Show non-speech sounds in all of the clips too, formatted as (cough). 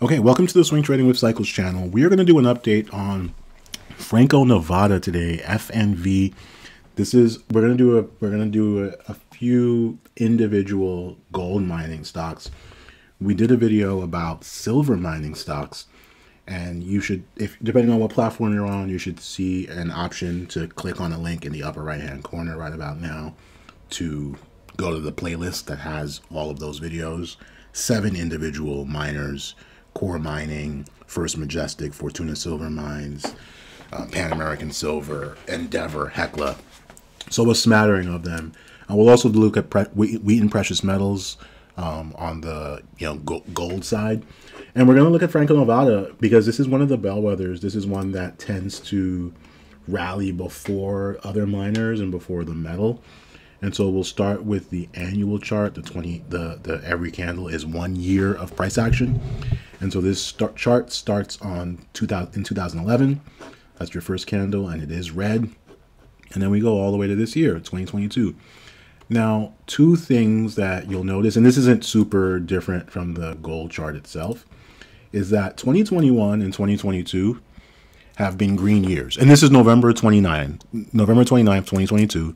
Okay, welcome to the Swing Trading with Cycles channel. We are going to do an update on Franco Nevada today, FNV. This is we're going to do a we're going to do a, a few individual gold mining stocks. We did a video about silver mining stocks and you should if depending on what platform you're on, you should see an option to click on a link in the upper right hand corner right about now to go to the playlist that has all of those videos. Seven individual miners Coeur Mining, First Majestic, Fortuna Silver Mines, uh, Pan American Silver, Endeavour, Hecla. So a smattering of them. And we'll also look at pre- Wheaton Precious Metals um, on the you know go- gold side, and we're going to look at Franco Nevada because this is one of the bellwethers. This is one that tends to rally before other miners and before the metal. And so we'll start with the annual chart. The 20, the, the every candle is one year of price action. And so this start, chart starts on 2000, in 2011. That's your first candle and it is red. And then we go all the way to this year, 2022. Now, two things that you'll notice, and this isn't super different from the gold chart itself, is that 2021 and 2022 have been green years. And this is November 29, November 29th, 2022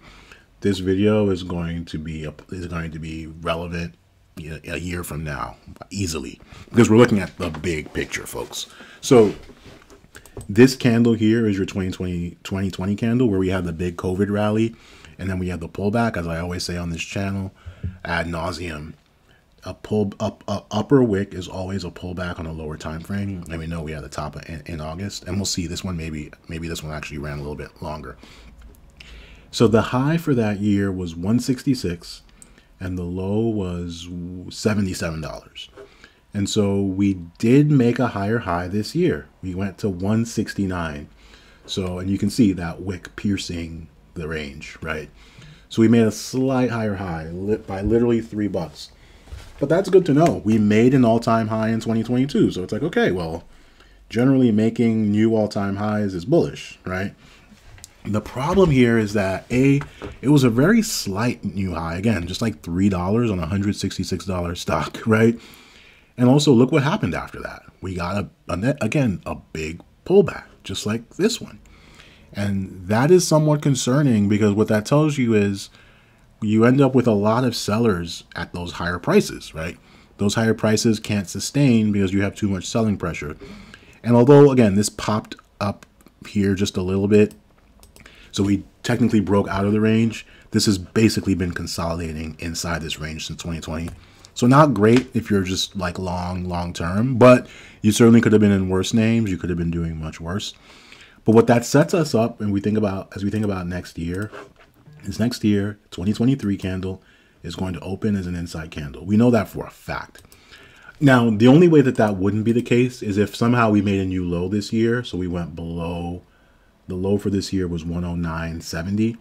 this video is going to be is going to be relevant a year from now easily because we're looking at the big picture folks. So this candle here is your 2020 2020 candle where we had the big covid rally and then we had the pullback as i always say on this channel ad nauseum. A pull up a upper wick is always a pullback on a lower time frame and we know we had the top in, in august and we'll see this one maybe maybe this one actually ran a little bit longer. So the high for that year was 166 and the low was $77. And so we did make a higher high this year. We went to 169. So, and you can see that wick piercing the range, right? So we made a slight higher high by literally three bucks. But that's good to know. We made an all time high in 2022. So it's like, okay, well, generally making new all time highs is bullish, right? The problem here is that a it was a very slight new high again, just like three dollars on a hundred sixty six dollar stock, (laughs) right? And also look what happened after that. We got a, a net, again a big pullback, just like this one, and that is somewhat concerning because what that tells you is you end up with a lot of sellers at those higher prices, right? Those higher prices can't sustain because you have too much selling pressure. And although again this popped up here just a little bit so we technically broke out of the range. This has basically been consolidating inside this range since 2020. So not great if you're just like long, long term, but you certainly could have been in worse names. You could have been doing much worse. But what that sets us up and we think about as we think about next year is next year, 2023 candle is going to open as an inside candle. We know that for a fact. Now, the only way that that wouldn't be the case is if somehow we made a new low this year, so we went below the low for this year was 109.70.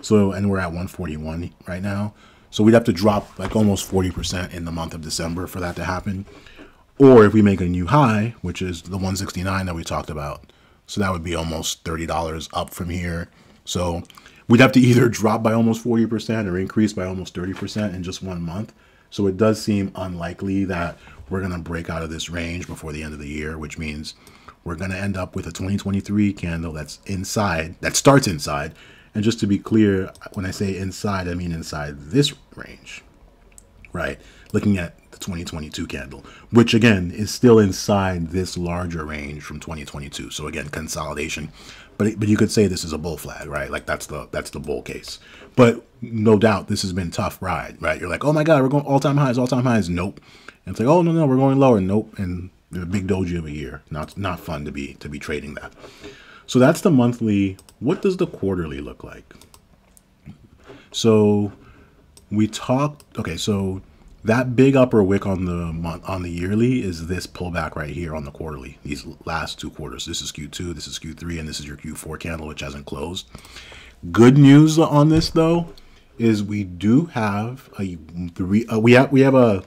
So, and we're at 141 right now. So we'd have to drop like almost 40% in the month of December for that to happen. Or if we make a new high, which is the 169 that we talked about. So that would be almost $30 up from here. So we'd have to either (laughs) drop by almost 40% or increase by almost 30% in just one month. So it does seem unlikely that we're going to break out of this range before the end of the year, which means we're going to end up with a 2023 candle that's inside, that starts inside. And just to be clear, when I say inside, I mean inside this range, right? Looking at the 2022 candle, which again is still inside this larger range from 2022. So again, consolidation. But, but you could say this is a bull flag, right? Like that's the that's the bull case. But no doubt this has been tough ride, right? You're like, oh my god, we're going all time highs, all time highs. Nope. And it's like, oh no no, we're going lower. Nope. And a big doji of a year. Not not fun to be to be trading that. So that's the monthly. What does the quarterly look like? So we talked. Okay, so that big upper wick on the month on the yearly is this pullback right here on the quarterly. These last two quarters. This is Q2, this is Q3, and this is your Q4 candle, which hasn't closed. Good news on this though is we do have a three. Uh, we have we have a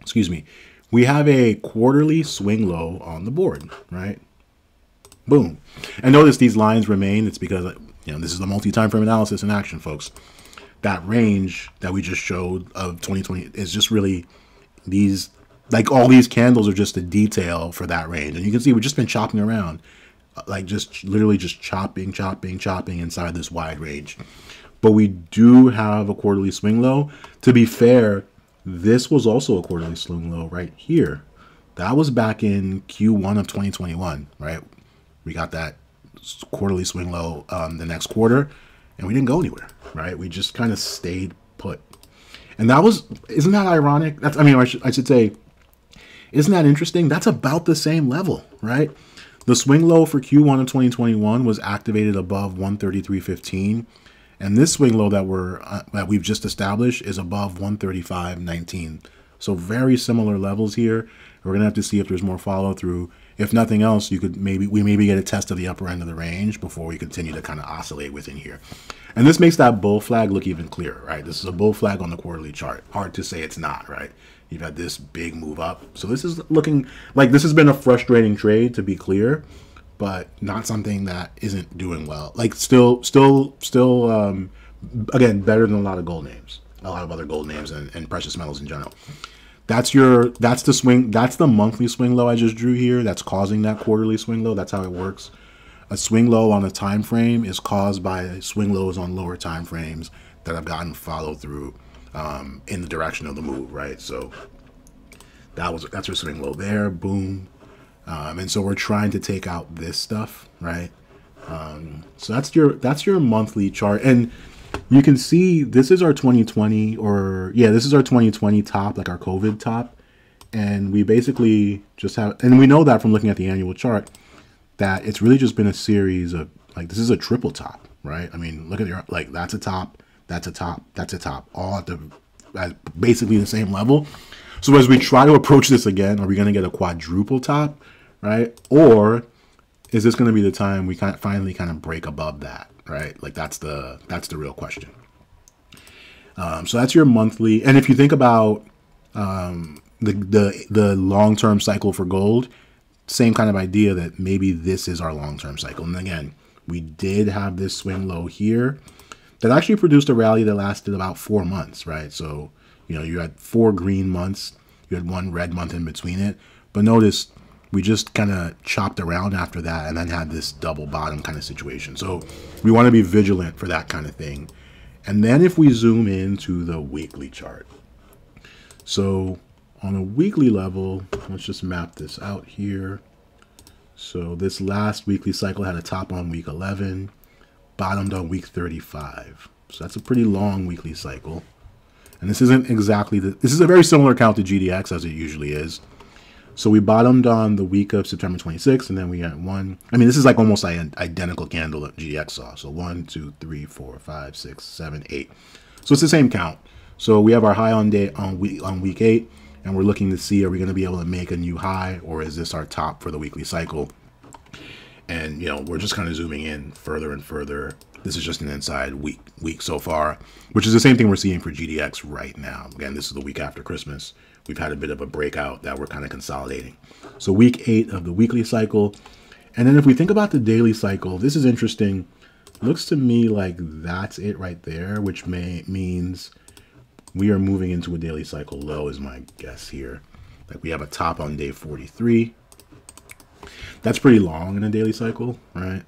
excuse me we have a quarterly swing low on the board, right? Boom. And notice these lines remain. It's because, you know, this is the multi-time frame analysis in action, folks. That range that we just showed of 2020 is just really these like all these candles are just a detail for that range. And you can see we've just been chopping around, like just literally just chopping, chopping, chopping inside this wide range. But we do have a quarterly swing low. To be fair, this was also a quarterly swing low right here. That was back in Q1 of 2021, right? We got that quarterly swing low um, the next quarter, and we didn't go anywhere, right? We just kind of stayed put. And that was, isn't that ironic? That's, I mean, I should, I should say, isn't that interesting? That's about the same level, right? The swing low for Q1 of 2021 was activated above 133.15, and this swing low that we're uh, that we've just established is above 135.19. So very similar levels here. We're gonna have to see if there's more follow through. If nothing else, you could maybe we maybe get a test of the upper end of the range before we continue to kind of oscillate within here. And this makes that bull flag look even clearer, right? This is a bull flag on the quarterly chart. Hard to say it's not, right? You've had this big move up. So this is looking like this has been a frustrating trade to be clear, but not something that isn't doing well. Like still, still, still, um, again, better than a lot of gold names, a lot of other gold names and, and precious metals in general. That's your, that's the swing, that's the monthly swing low I just drew here. That's causing that quarterly swing low. That's how it works. A swing low on a time frame is caused by swing lows on lower time frames that have gotten follow through um, in the direction of the move, right? So that was that's our swing low there, boom. Um, and so we're trying to take out this stuff, right? Um, so that's your that's your monthly chart, and you can see this is our 2020 or yeah, this is our 2020 top, like our COVID top, and we basically just have, and we know that from looking at the annual chart that it's really just been a series of like this is a triple top, right? I mean, look at your like that's a top, that's a top, that's a top, all at the at basically the same level. So as we try to approach this again, are we going to get a quadruple top, right? Or is this going to be the time we kind of finally kind of break above that, right? Like that's the that's the real question. Um, so that's your monthly, and if you think about um, the the the long term cycle for gold, same kind of idea that maybe this is our long term cycle. And again, we did have this swing low here that actually produced a rally that lasted about four months, right? So, you know, you had four green months, you had one red month in between it. But notice we just kind of chopped around after that and then had this double bottom kind of situation. So we want to be vigilant for that kind of thing. And then if we zoom into the weekly chart. So on a weekly level, let's just map this out here. So this last weekly cycle had a top on week 11 bottomed on week 35. So that's a pretty long weekly cycle. And this isn't exactly the, this is a very similar count to GDX as it usually is. So we bottomed on the week of September 26th, and then we had one. I mean, this is like almost like an identical candle that GDX saw. So one, two, three, four, five, six, seven, eight. So it's the same count. So we have our high on day on week on week eight, and we're looking to see are we going to be able to make a new high, or is this our top for the weekly cycle? And you know we're just kind of zooming in further and further. This is just an inside week week so far which is the same thing we're seeing for gdx right now. Again this is the week after christmas. We've had a bit of a breakout that we're kind of consolidating. So week eight of the weekly cycle. And then if we think about the daily cycle this is interesting. Looks to me like that's it right there which may means we are moving into a daily cycle low is my guess here. Like we have a top on day 43 that's pretty long in a daily cycle, right?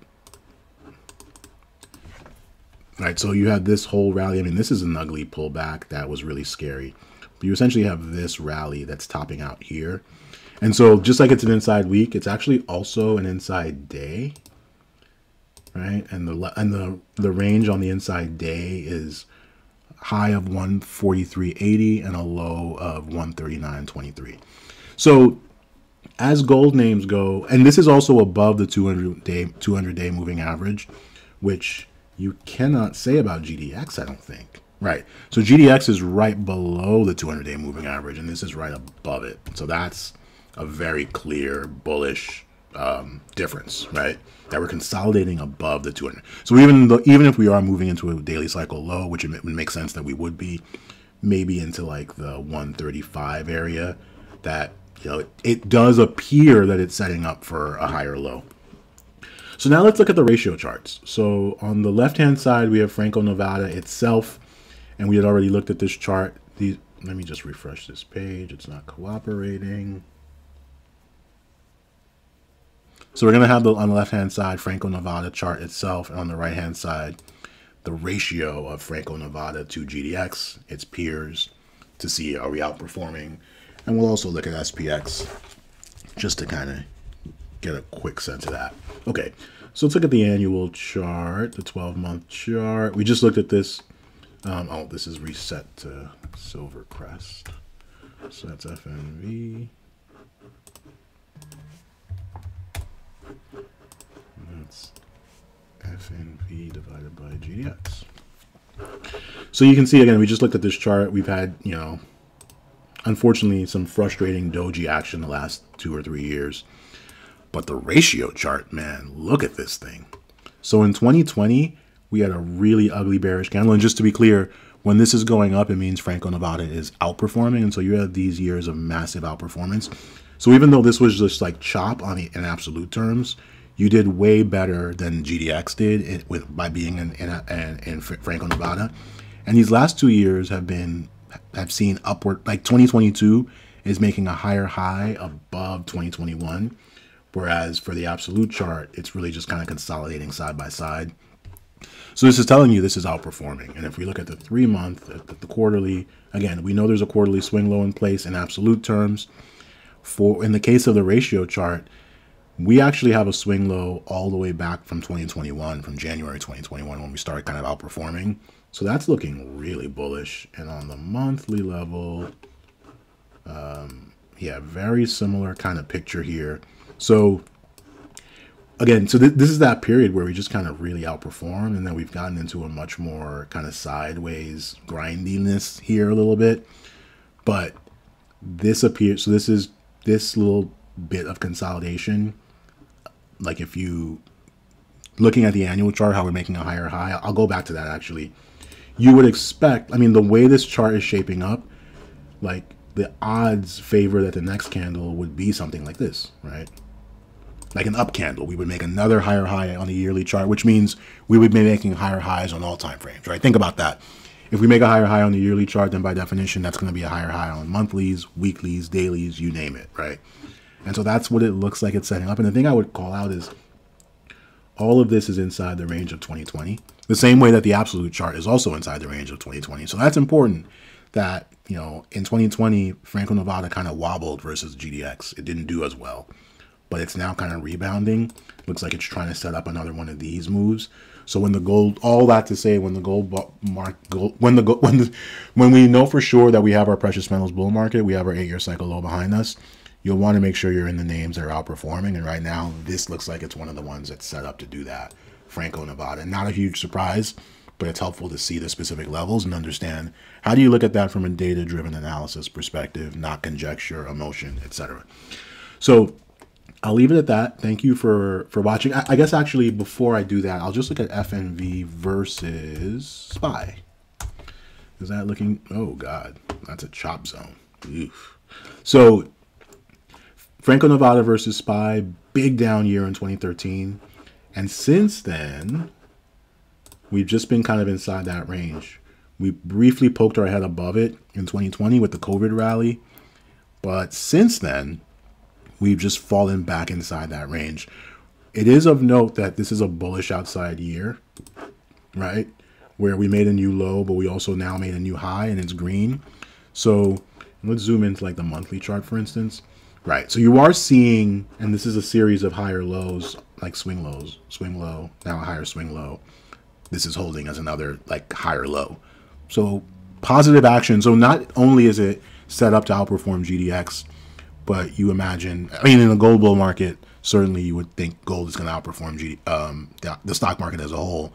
Right, so you have this whole rally. I mean, this is an ugly pullback that was really scary. But you essentially have this rally that's topping out here. And so just like it's an inside week, it's actually also an inside day. Right? And the and the the range on the inside day is high of 143.80 and a low of 139.23. So as gold names go, and this is also above the 200 day 200 day moving average, which you cannot say about GDX, I don't think. Right. So GDX is right below the 200 day moving average, and this is right above it. So that's a very clear bullish um, difference, right? That we're consolidating above the 200. So even though, even if we are moving into a daily cycle low, which it would make sense that we would be, maybe into like the 135 area, that you know, it, it does appear that it's setting up for a higher low. So now let's look at the ratio charts. So on the left-hand side, we have Franco-Nevada itself, and we had already looked at this chart. These, let me just refresh this page. It's not cooperating. So we're going to have the, on the left-hand side, Franco-Nevada chart itself, and on the right-hand side, the ratio of Franco-Nevada to GDX, its peers, to see are we outperforming. And we'll also look at SPX just to kind of get a quick sense of that. Okay, so let's look at the annual chart, the 12-month chart. We just looked at this. Um, oh, this is reset to SilverCrest. So that's FNV. That's FNV divided by GDX. So you can see again, we just looked at this chart. We've had, you know, unfortunately some frustrating doji action the last two or three years. But the ratio chart, man, look at this thing. So in 2020, we had a really ugly bearish candle. And just to be clear, when this is going up, it means Franco Nevada is outperforming. And so you have these years of massive outperformance. So even though this was just like chop on the, in absolute terms, you did way better than GDX did with by being in, in, in, in Franco Nevada. And these last two years have been have seen upward like 2022 is making a higher high above 2021 whereas for the absolute chart it's really just kind of consolidating side by side. So this is telling you this is outperforming and if we look at the three month the quarterly again we know there's a quarterly swing low in place in absolute terms. For in the case of the ratio chart we actually have a swing low all the way back from 2021 from january 2021 when we started kind of outperforming so that's looking really bullish. And on the monthly level, um, yeah, very similar kind of picture here. So again, so th this is that period where we just kind of really outperformed, and then we've gotten into a much more kind of sideways grindiness here a little bit. But this appears so this is this little bit of consolidation. Like if you looking at the annual chart, how we're making a higher high, I'll go back to that actually you would expect, I mean, the way this chart is shaping up, like the odds favor that the next candle would be something like this, right? Like an up candle, we would make another higher high on the yearly chart, which means we would be making higher highs on all time frames, right? Think about that. If we make a higher high on the yearly chart, then by definition, that's going to be a higher high on monthlies, weeklies, dailies, you name it, right? And so that's what it looks like it's setting up. And the thing I would call out is all of this is inside the range of 2020. The same way that the absolute chart is also inside the range of 2020. So that's important that, you know, in 2020, Franco Nevada kind of wobbled versus GDX. It didn't do as well, but it's now kind of rebounding. Looks like it's trying to set up another one of these moves. So when the gold, all that to say, when the gold mark, gold, when the (laughs) when the, when we know for sure that we have our precious metals bull market, we have our eight-year cycle low behind us. You'll want to make sure you're in the names that are outperforming, and right now this looks like it's one of the ones that's set up to do that. Franco Nevada. Not a huge surprise, but it's helpful to see the specific levels and understand how do you look at that from a data driven analysis perspective, not conjecture, emotion, etc. So I'll leave it at that. Thank you for for watching. I, I, guess actually before I do that, I'll just look at FNV versus Spy. Is that looking? Oh God, that's a chop zone. Oof. So Franco Nevada versus Spy, big down year in 2013. And since then, we've just been kind of inside that range. We briefly poked our head above it in 2020 with the COVID rally. But since then, we've just fallen back inside that range. It is of note that this is a bullish outside year, right? Where we made a new low, but we also now made a new high and it's green. So let's zoom into like the monthly chart, for instance. Right. So you are seeing, and this is a series of higher lows, like swing lows, swing low, now a higher swing low. This is holding as another like higher low. So positive action. So not only is it set up to outperform GDX, but you imagine, I mean, in a gold bull market, certainly you would think gold is going to outperform GD, um, the, the stock market as a whole.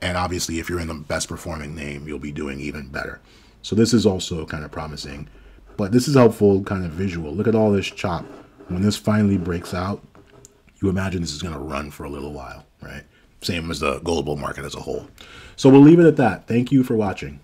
And obviously, if you're in the best performing name, you'll be doing even better. So this is also kind of promising. But this is helpful kind of visual. Look at all this chop. When this finally breaks out, you imagine this is going to run for a little while, right? Same as the global market as a whole. So we'll leave it at that. Thank you for watching.